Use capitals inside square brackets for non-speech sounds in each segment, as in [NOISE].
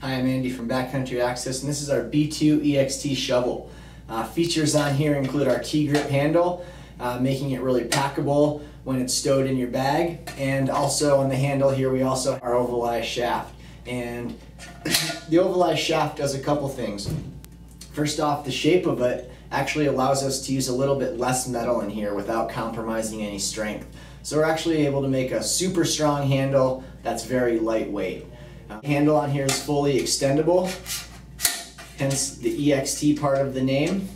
Hi, I'm Andy from Backcountry Access, and this is our B2 EXT shovel. Uh, features on here include our T-grip handle, uh, making it really packable when it's stowed in your bag, and also on the handle here we also have our ovalized shaft. And [COUGHS] the ovalized shaft does a couple things. First off, the shape of it actually allows us to use a little bit less metal in here without compromising any strength. So we're actually able to make a super strong handle that's very lightweight. Handle on here is fully extendable, hence the EXT part of the name.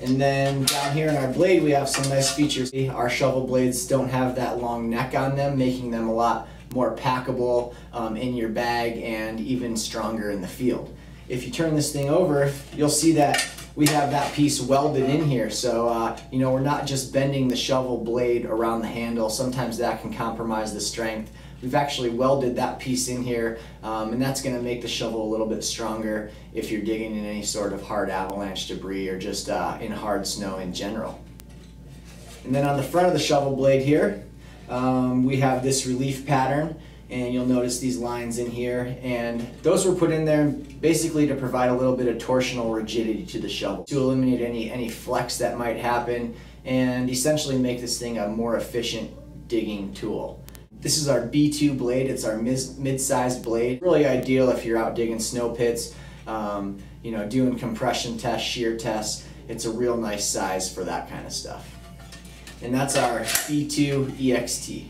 And then down here in our blade we have some nice features. Our shovel blades don't have that long neck on them, making them a lot more packable um, in your bag and even stronger in the field. If you turn this thing over, you'll see that we have that piece welded in here. So, uh, you know, we're not just bending the shovel blade around the handle. Sometimes that can compromise the strength. We've actually welded that piece in here, um, and that's gonna make the shovel a little bit stronger if you're digging in any sort of hard avalanche debris or just uh, in hard snow in general. And then on the front of the shovel blade here, um, we have this relief pattern and you'll notice these lines in here and those were put in there basically to provide a little bit of torsional rigidity to the shovel to eliminate any any flex that might happen and essentially make this thing a more efficient digging tool. This is our B2 blade, it's our mid-sized blade. Really ideal if you're out digging snow pits, um, you know, doing compression tests, shear tests. It's a real nice size for that kind of stuff. And that's our B2 EXT.